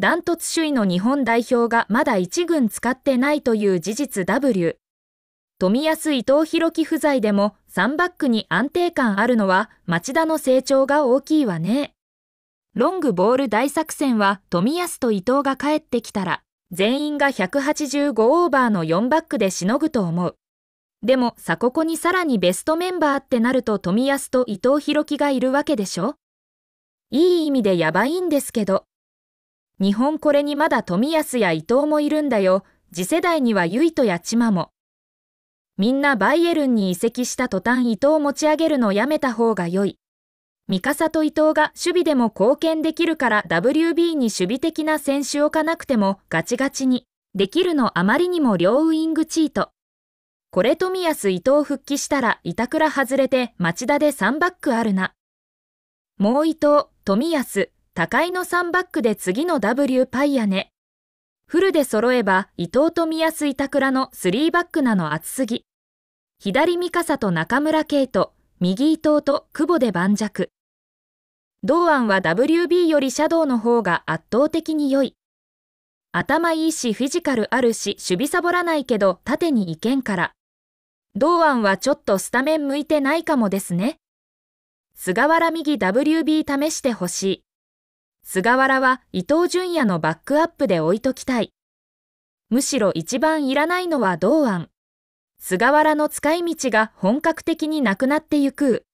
ダントツ首位の日本代表がまだ1軍使ってないという事実 W。富安伊藤弘樹不在でも3バックに安定感あるのは町田の成長が大きいわね。ロングボール大作戦は富安と伊藤が帰ってきたら全員が185オーバーの4バックでしのぐと思う。でもさここにさらにベストメンバーってなると富安と伊藤弘樹がいるわけでしょ？いい意味でやばいんですけど。日本これにまだ富安や伊藤もいるんだよ。次世代にはユイトやチマも。みんなバイエルンに移籍した途端伊藤持ち上げるのやめた方が良い。三笠と伊藤が守備でも貢献できるから WB に守備的な選手置かなくてもガチガチに。できるのあまりにも両ウイングチート。これ富安伊藤復帰したら板倉外れて町田で3バックあるな。もう伊藤、富安、高井の3バックで次の W パイやね。フルで揃えば伊藤富安板倉の3バックなの厚すぎ。左三笠と中村圭と、右伊藤と久保で盤石。同案は WB よりシャドウの方が圧倒的に良い。頭いいしフィジカルあるし守備サボらないけど縦に行けんから。同案はちょっとスタメン向いてないかもですね。菅原右 WB 試してほしい。菅原は伊藤淳也のバックアップで置いときたい。むしろ一番いらないのは同案。菅原の使い道が本格的になくなってゆく。